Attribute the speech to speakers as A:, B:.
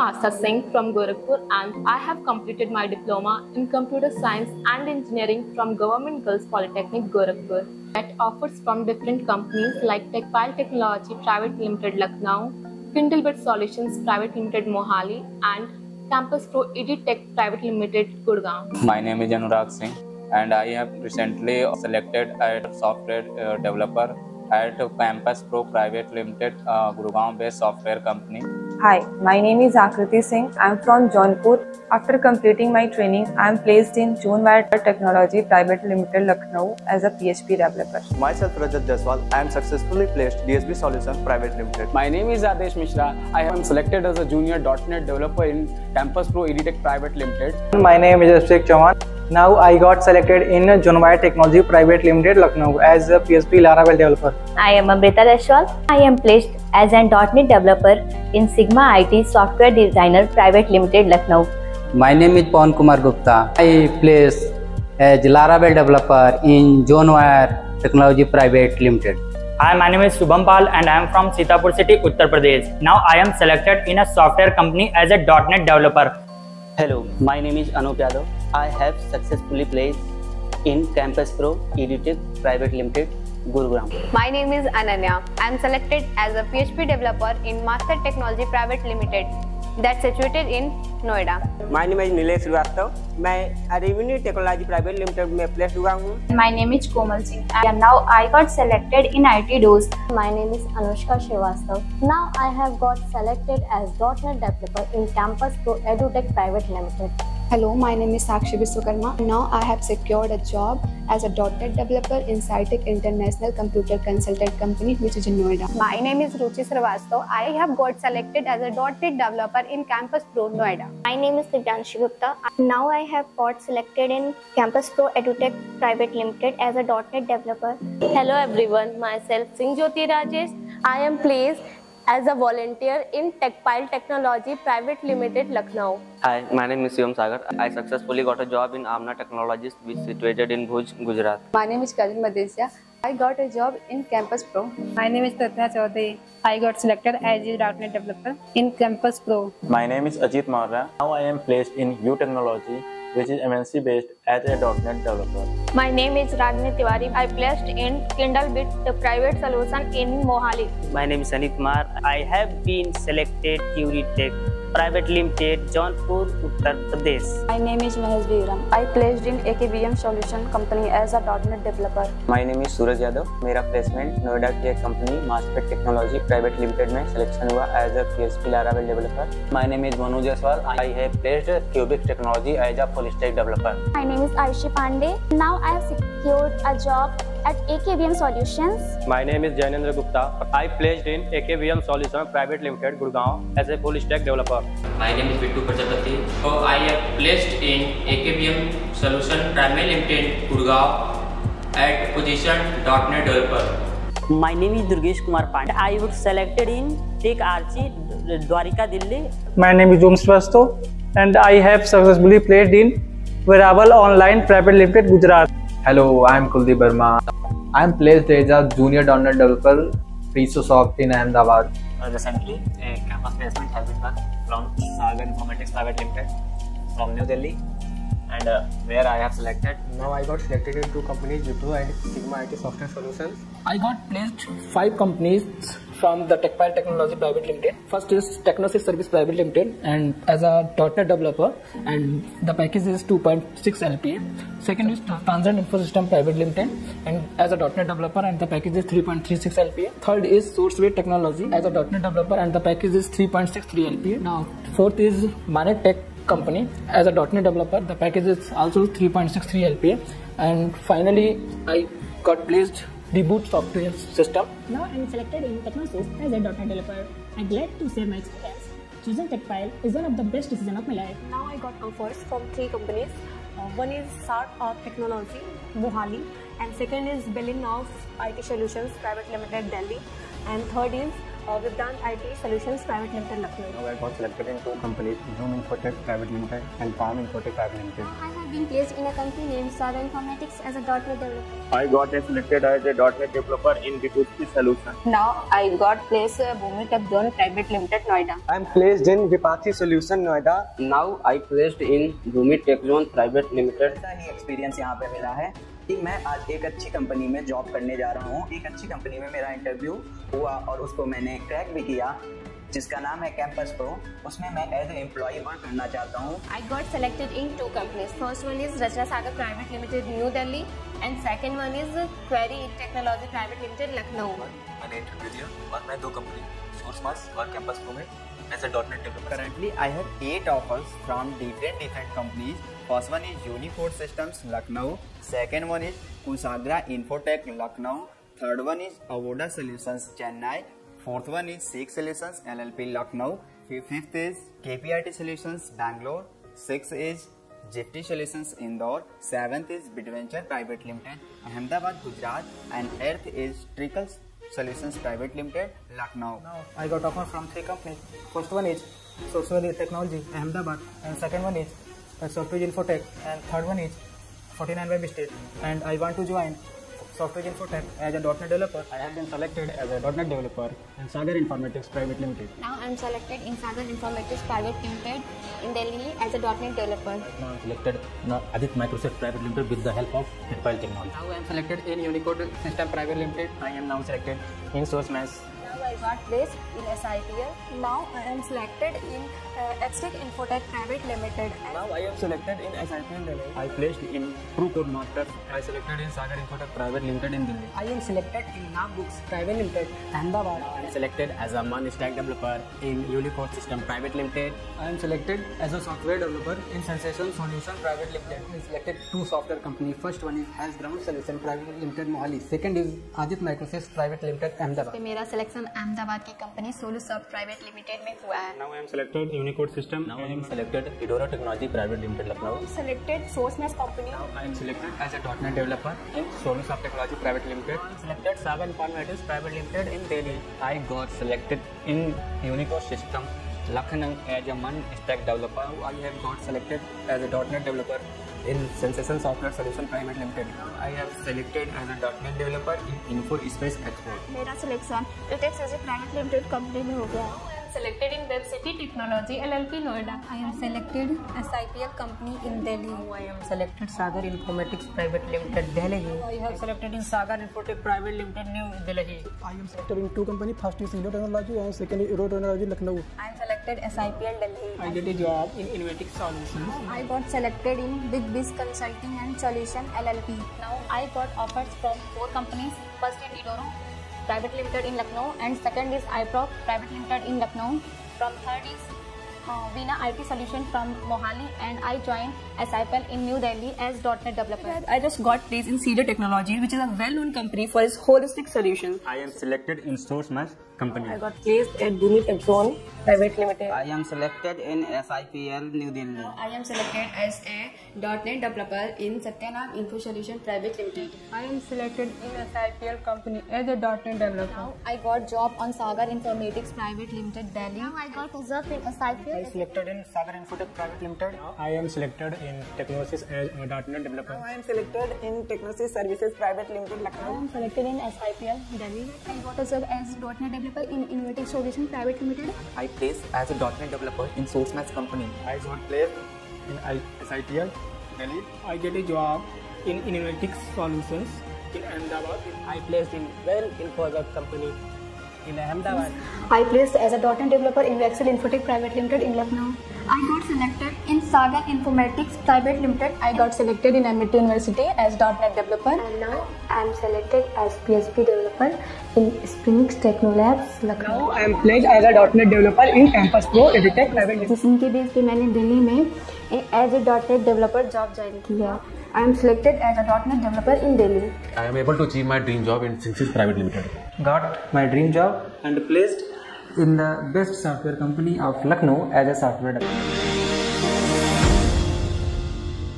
A: am Asa Singh from Gorakhpur and I have completed my diploma in computer science and engineering from Government Girls Polytechnic Gorakhpur. At offers from different companies like Techpile Technology Private Limited Lucknow, Kindlebit Solutions Private Limited Mohali and Campus Pro ED Tech Private Limited Gurgaon.
B: My name is Anurag Singh and I have recently selected a software uh, developer at Campus Pro Private Limited uh, Gurgaon based software company.
C: Hi, my name is Akriti Singh. I'm from Jaunpur. After completing my training, I'm placed in June Technology Private Limited Lucknow as a PHP developer.
D: Myself Rajat Jaswal. I am successfully placed DSB Solutions Private Limited.
E: My name is Adesh Mishra. I am selected as a junior .NET developer in Campus Pro EDTech Private Limited.
F: My name is Ashik Chauhan. Now I got selected in Jonwire Technology Private Limited, Lucknow as a PHP Laravel developer.
G: I am Amrita Deshwal. I am placed as a .NET developer in Sigma IT Software Designer Private Limited, Lucknow.
H: My name is Pawan Kumar Gupta. I placed as Laravel developer in Jonwire Technology Private Limited.
I: Hi, my name is Shubham Pal and I am from Sitapur city, Uttar Pradesh. Now I am selected in a software company as a .NET developer.
J: Hello, my name is Anup Yadav. I have successfully placed in Campus Pro EdTech Private Limited, Gurugram.
K: My name is Ananya. I am selected as a PHP developer in Master Technology Private Limited that's situated in Noida.
L: My name is Nilesh Srivastav. मैं Revenue Technology Private Limited में place हुआ हूँ.
M: My name is Komal Singh and now I got selected in IT DOS.
N: My name is Anushka Srivastav. Now I have got selected as .NET developer in Campus Pro EduTech Private Limited.
O: Hello, my name is Sakshi Viswakarma. Now I have secured a job as a .NET developer in Cytec International Computer Consultant Company, which is in Noida.
K: My name is Ruchi Srivastav. I have got selected as a .NET developer in Campus Pro Noida.
P: My name is Divyanshi Gupta. Now I have got selected in Campus Pro EduTech Private Limited as a .NET developer.
Q: Hello everyone, myself Singh Jyoti Rajesh. I am pleased as a volunteer in Techpile Technology Private Limited, Lucknow.
J: Hi, my name is Shivam Sagar. I successfully got a job in Amna Technologies, which is situated in Bhuj, Gujarat.
C: My name is Kajal Madesia. I got a job in Campus Pro.
R: My name is Tatya Chaudhary. I got selected as a .NET developer in Campus Pro.
S: My name is Ajit Maurya. Now I am placed in U Technology which is MNC based as a .NET developer.
T: My name is Ragni Tiwari. I placed in Kindlebit, the private solution in Mohali.
J: My name is Sanit Kumar. I have been selected Curie Tech Private Limited, Jaunpur, Uttar Pradesh.
C: My name is Mahesh Biram. I placed in AKBM Solution Company as a .NET developer.
A: My name is Suraj Yadav. मेरा placement Noida की एक company Maspet technology private limited में selection हुआ as a PHP Laravel developer.
B: My name is Manoj Jaiswal. I have placed Cubic Technology as a full stack developer.
P: My name is Aishi Pandey. Now I have secured a job at AKVM Solutions.
F: My name is Jainendra Gupta. I placed in AKVM Solutions Private Limited, Gurgaon as a full stack developer.
D: My name is Vittu Prajapati. So I have placed in AKVM Solutions Private Limited, Gurgaon at position .NET developer.
J: My name is Durgesh Kumar Pandey. I was selected in Tech RC Dwarka Delhi.
F: My name is Om Swasto and I have successfully placed in Variable Online Private Limited, Gujarat.
K: Hello, I'm Kuldeep Burma. I'm placed as a junior .NET developer, Freesoft in Ahmedabad.
L: Recently, a campus placement has been done from Sagar Informatics Private Limited from New Delhi and uh, where I have selected.
S: Now I got selected in two companies, Wipro and Sigma IT Software Solutions.
E: I got placed five companies from the Techpile Technology Private Limited. First is Technosys Service Private Limited and as a .NET developer and the package is 2.6 LPA. Second is Transient Infosystem Private Limited and as a .NET developer and the package is 3.36 LPA. Third is SourceWay Technology as a .NET developer and the package is 3.63 LPA. Now fourth is Manet Tech company as a .NET developer. The package is also 3.63 LPA and finally I got placed reboot software system. Now I am selected in Technosys as a .NET developer. I'm glad to share my experience. Choosing TechPile is one of the best decisions of my life.
G: Now I got offers from three companies. Uh, one is Sart of Technology, Mohali, and second is Berlin of IT Solutions Private Limited, Delhi, and third is
R: Vibdant IT Solutions Private Limited, Lucknow.
L: Now I got selected in two companies, Zoom Infotech Private Limited and Palm Infotech Private Limited.
N: I have been placed in a company named Saga Informatics as a .NET developer.
S: I got selected as a .NET developer in Viputki Solutions.
R: Now I got placed in Bhumitech Zone Private Limited, Noida.
F: I am placed in Vipathi Solution, Noida.
J: Now I placed in Bhumitech Zone Private Limited.
U: ही experience यहाँ पे मिला है कि मैं आज एक अच्छी कंपनी में जॉब करने जा रहा हूँ एक अच्छी कंपनी में मेरा इंटरव्यू हुआ और उसको मैंने क्रैक भी किया जिसका नाम है कैंपस प्रो उसमें मैं एज ए एम्प्लॉय वर्क करना चाहता हूँ
Q: I got selected in two companies first one is Rachna Sagar private limited new Delhi and second one is query technology private limited Lucknow
L: मैंने इंटरव्यू दिया और मैं दो कंपनी सोर्स मास और campus pro में as a dot net developer
V: currently I have eight offers from different different companies First one is Uniform Systems Lucknow, second one is Kusagra Infotech Lucknow, third one is Avoda Solutions Chennai, fourth one is Sikh Solutions LLP Lucknow, fifth is KPIT Solutions Bangalore, sixth is Jifty Solutions Indore, seventh is Bidventure Private Limited Ahmedabad Gujarat, and eighth is Trickle Solutions Private Limited Lucknow.
E: Now I got offer from three companies. First one is Social Technology Ahmedabad, and second one is Software Infotech and third one is 49 Web State and I want to join Software Infotech as a .NET developer. I have been selected as a .NET developer in Sagar Informatics Private Limited.
Q: Now I am selected in Sagar Informatics Private Limited in Delhi as a .NET developer.
L: Now I am selected in Adit Microsoft Private Limited with the help of Netfile Technology.
E: Now I am selected in Unicode System Private Limited. I am now selected in
R: Source Mesh. got placed in SITL. Now I am selected in uh, Extech Infotech Private Limited.
E: Now I am selected in SITL Delhi.
L: I placed in True Code Master. I selected in Sagar Infotech Private Limited in Delhi.
E: I am selected in Nav Books Private Limited, Ahmedabad.
L: I am selected as a man stack developer in Unicode System Private Limited.
E: I am selected as a software developer in Sensation Solution Private Limited. I am selected two software company. First one is Hasground Solution Private Limited Mohali. Second is Ajit Microsystems Private Limited Ahmedabad.
Q: मेरा selection Ahmedabad की company Solu Soft private limited में हुआ है
L: now I am selected Unicode system now I am selected Idora technology private limited Lucknow
R: selected Sourceness company now
L: I am selected as a dot net developer in Solu Soft technology private limited I am
E: selected Sagar Formatives private limited in Delhi
L: I got selected in Unicode system Lakhanang as a one stack developer.
E: I have got selected as a .NET developer in Sensation Software Solution Private Limited.
L: I have selected as a .NET developer in InfoSpace Expo.
R: मेरा selection Ritex as a private limited company में हो गया है.
Q: selected in Web City Technology LLP Noida.
R: I am selected as SIPL company in Delhi.
E: Now I am selected Sagar Informatics Private Limited Delhi. I have selected in Sagar Informatics Private Limited New Delhi.
W: I am selected in two company first is Indo Technology and second is Euro Technology Lucknow.
R: I am selected as SIPL Delhi.
E: I get a job in Informatics Solutions.
R: I got selected in Big Biz Consulting and Solution LLP.
Q: Now I got offers from four companies. First in Idoro, Private Limited in Lucknow and second is iProp Private Limited in Lucknow. From third is uh, Vina IT Solution from Mohali and I joined SIPL in New Delhi as .NET developer.
R: I just got placed in Cedar Technology, which is a well-known company for its holistic solutions.
L: I am selected in SourceMesh company.
R: I got placed at Dunit Exxon Private Limited.
J: I am selected in SIPL New Delhi.
R: I am selected as a .NET developer in Satyanam Info Solution Private Limited.
E: I am selected in SIPL company as a .NET developer.
Q: Now I got job on Sagar Informatics Private Limited Delhi.
N: Now I got work in SIPL.
E: I am selected in Sagar Infotech Private Limited.
L: Now I am selected in Technosys as a .NET developer.
E: Now I am selected in Technosys Services Private Limited Lucknow.
R: I am selected in SIPL Delhi. I got a job as .NET developer developer in Innovative Solution Private Limited.
U: I place as a .NET developer in SourceMax company.
L: I got placed in SITL, Delhi.
E: I get a job in Innovative Solutions in Ahmedabad. I placed in well in Infosys company in Ahmedabad.
R: I placed as a .NET developer in Vexel Infotech Private Limited in Lucknow. I got selected in Saga Informatics Private Limited. I got selected in MIT University as .NET developer.
N: And now I am selected as PHP developer in Sprinix Technolabs. Lucknow.
E: Now I am pledged as a .NET developer in Campus Pro Edutech Private Limited.
N: जिसके base पे मैंने दिल्ली में as a .NET developer job join किया.
R: I am selected as a .NET developer in Delhi.
L: I am able to achieve my dream job in Syncsys Private Limited.
F: Got my dream job and placed in the best software company of Lucknow as a software developer.